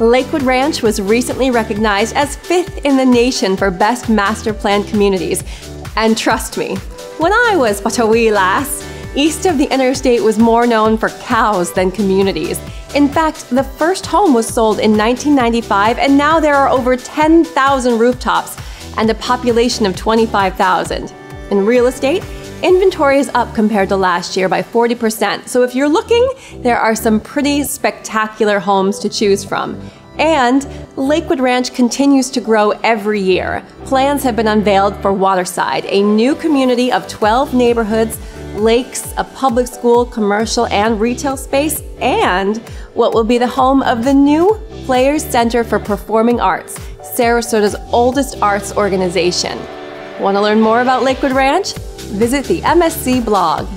Lakewood Ranch was recently recognized as fifth in the nation for best master planned communities. And trust me, when I was Patawi lass, east of the interstate was more known for cows than communities. In fact, the first home was sold in 1995, and now there are over 10,000 rooftops and a population of 25,000. In real estate, inventory is up compared to last year by 40%. So if you're looking, there are some pretty spectacular homes to choose from. And Lakewood Ranch continues to grow every year. Plans have been unveiled for Waterside, a new community of 12 neighborhoods, lakes, a public school, commercial, and retail space, and what will be the home of the new Players Center for Performing Arts, Sarasota's oldest arts organization. Want to learn more about Lakewood Ranch? Visit the MSC blog.